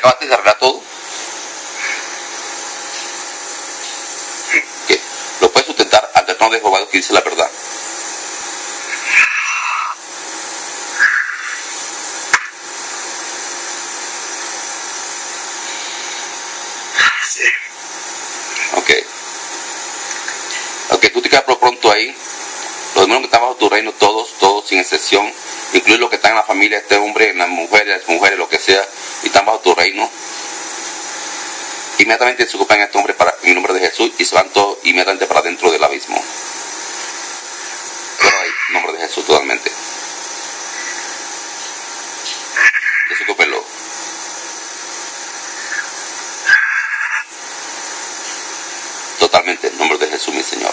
acabaste de arreglar todo. ¿Qué? Lo puedes sustentar ante el trono de Jehová que dice la verdad. Ok. Ok, tú te quedas por pronto ahí. Los demonios que están bajo tu reino, todos, todos sin excepción, incluidos los que están en la familia de este hombre, en las mujeres, las mujeres, lo que sea, y están bajo tu reino. Inmediatamente se ocupan a este hombre para, en el nombre de Jesús y se van todos inmediatamente para dentro del abismo. Pero ahí, en nombre de Jesús totalmente. Desocúpenlo. Totalmente, en nombre de Jesús, mi Señor.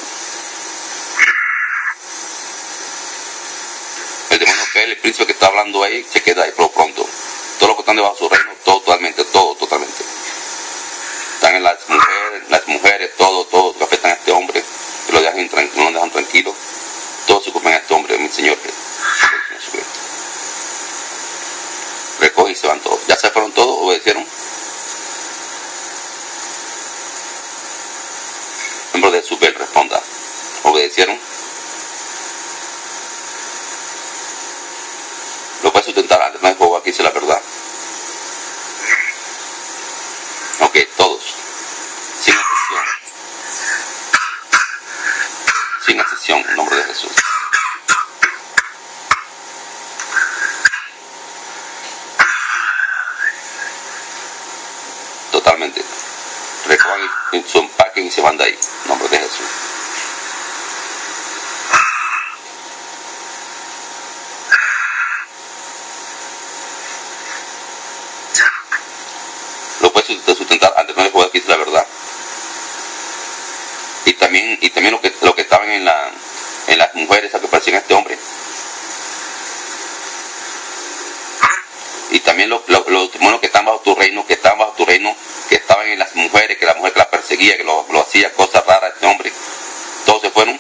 El demonio que el príncipe que está hablando ahí se queda ahí pronto. Todos los que están debajo de su reino, todo totalmente, todo totalmente. Están en las mujeres, las mujeres, todo, todo que afectan a este hombre, que lo dejan no lo dejan tranquilo. Todos se ocupan a este hombre, mi Señor. Recogen y se van todos. ¿Ya se fueron todos? ¿Obedecieron? Miembro de su responda. ¿Obedecieron? Lo puede no es Jehová que dice la verdad. Ok, todos. Sin excepción. Sin excepción, en nombre de Jesús. Totalmente. Recojan y su empaque y se van de ahí, en nombre de Jesús. Ya. lo puedes sust- sustentar antes no de Jehová que dice la verdad y y también lo que lo que estaban en la en las mujeres a que parecían a este hombre. Y también lo- lo- los demonios que están bajo tu reino que estaban bajo tu reino que estaban en las mujeres que la mujer que la perseguía que lo, lo hacía cosas raras a este hombre. Todos se fueron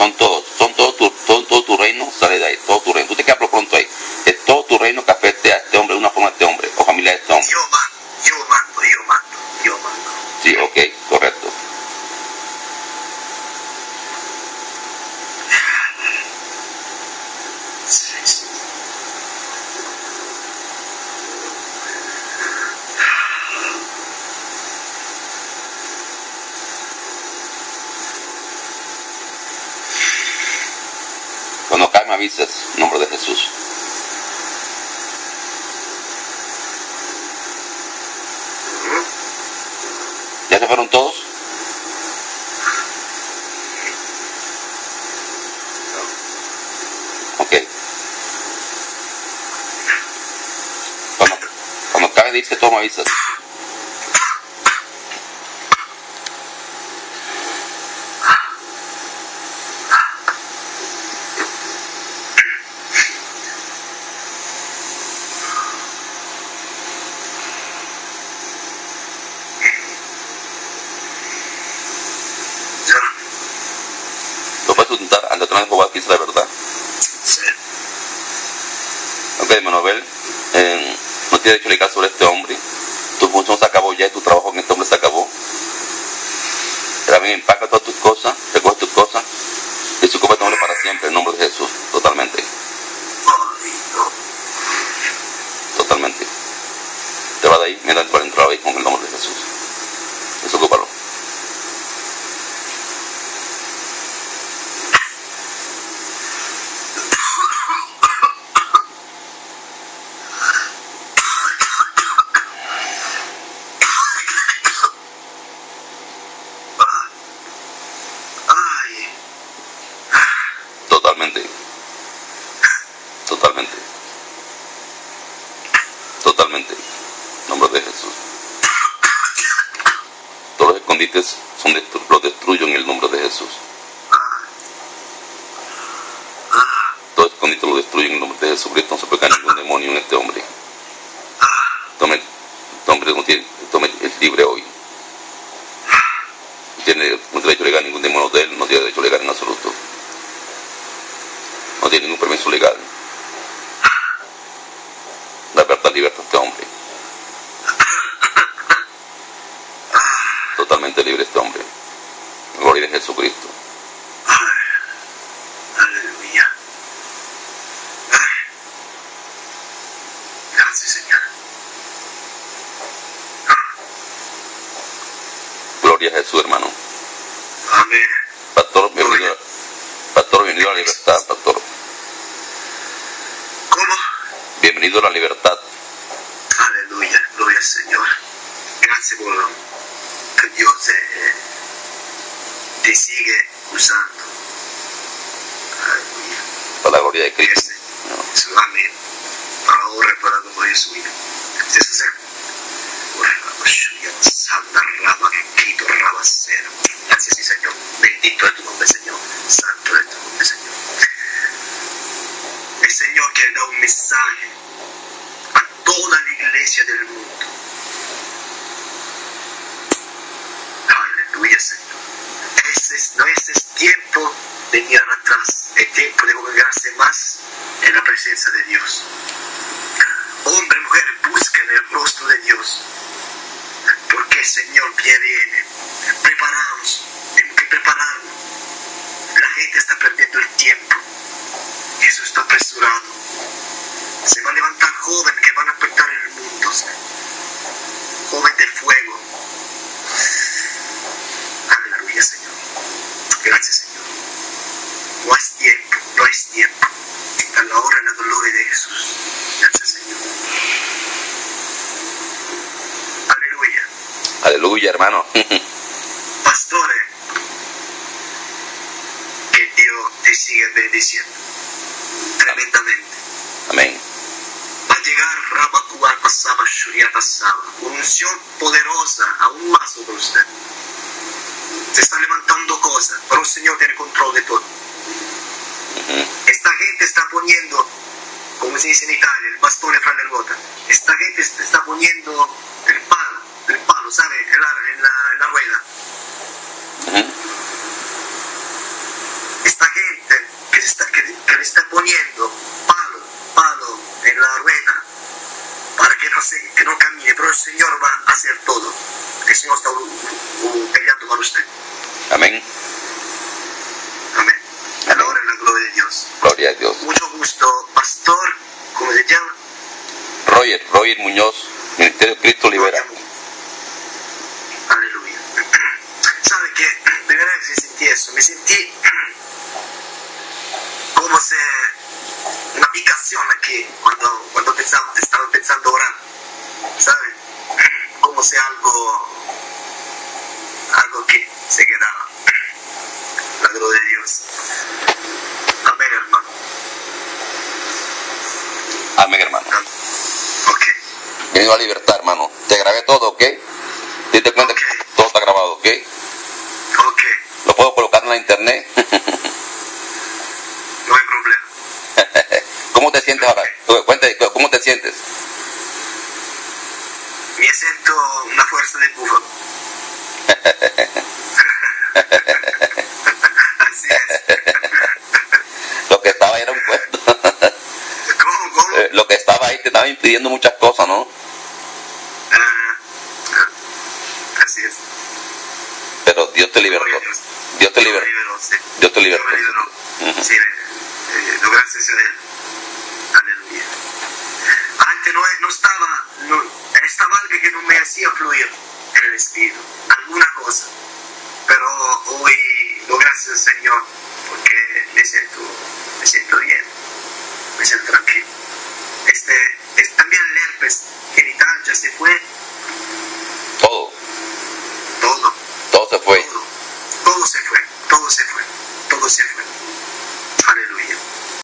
son todos, son todo tu, todo, todo tu reino, sale de ahí, todo tu reino. Tú te quedas pronto ahí. Es todo tu reino que afecte a este hombre, de una forma a este hombre, o familia de este hombre. Yo mando, yo mando, yo mando, yo mando. Sí, ok, correcto. Sí, sí. Cuando cae me avisas, en nombre de Jesús. ¿Ya se fueron todos? Ok. Cuando, cuando acabe de irse, avisas. Ya. Lo puedes de Jehová que dice la verdad. Sí. Ok, Manuel, eh, no tiene derecho legal sobre este hombre. Tu función se acabó ya y tu trabajo con este hombre se acabó. También empaca todas tus cosas, recoge tus cosas y ocupa este hombre para siempre, en nombre de Jesús, totalmente, totalmente. Te va de ahí, mira para entrar ahí con el nombre de Jesús. Desocúpalo. Ay, Totalmente. Totalmente. Totalmente. En nombre de Jesús. Son destru- los destruyo en el nombre de Jesús. Todo escondite lo destruyo en el nombre de Jesucristo. No se puede caer ningún demonio en este hombre. Tome, tome hombre no tiene, este hombre es libre hoy. No tiene derecho legal ningún demonio de él, no tiene derecho legal en absoluto. No tiene ningún permiso legal. La verdad libertad a este hombre. Totalmente libre este hombre. Gloria de Jesucristo. Aleluya. Gracias, Señor. Gloria a Jesús, hermano. Amén. Pastor, bienvenido, pastor, bienvenido a la libertad, pastor. ¿Cómo? Bienvenido a la libertad. La gloria de Cristo. Amén. Y para suya. Jesús. Gracias, sí, Señor. Bendito es tu nombre, Señor. Santo es tu nombre, Señor. El Señor quiere dar un mensaje a toda la iglesia del mundo. Aleluya, hermano. Pastores, que Dios te sigue bendiciendo tremendamente. Amén. Va a llegar Rabacuar Pasaba Shuria Pasaba, una unción poderosa aún más sobre usted. Se está levantando cosas, pero el Señor tiene control de todo. Esta gente está poniendo, como se dice en Italia, el bastone fra le ruote. Esta gente est- está poniendo ¿sabe? En la, en la, en la rueda. Esta gente que, se está, que, que le está poniendo palo, palo en la rueda para que no, se, que no camine, pero el Señor va a hacer todo. El Señor está uh, peleando por usted. Amén. Amén. En la hora y la gloria de Dios. Gloria a Dios. Mucho gusto, pastor, ¿cómo se llama? Roger, Roger Muñoz, Ministerio Cristo como se una picación aquí cuando, cuando pensaba, estaba pensando orar. ¿Sabe? Como si algo, algo que se quedaba. La gloria de Dios. Amén, hermano. Amén, hermano. Ok. Bienvenido a libertad, hermano. Te grabé todo, ¿ok? Date cuenta que todo está grabado, ¿ok? Ok. Lo puedo colocar en la internet. No hay problema. ¿Cómo te sientes ahora? Cuéntame, ¿cómo te sientes? Me siento una fuerza de búfalo. Así es. Lo que estaba ahí era un cuento. ¿Cómo, cómo? Eh, Lo que estaba ahí te estaba impidiendo muchas cosas, ¿no? Ah, ah, así es. Pero Dios te a Dios. Dios te Dios liberó, sí. Dios te Dios libertó. me liberó. Sí, eh, no, gracias a Él. esta que no me hacía fluir el espíritu, alguna cosa. Pero hoy, no gracias al Señor, porque me siento, me siento bien, me siento tranquilo.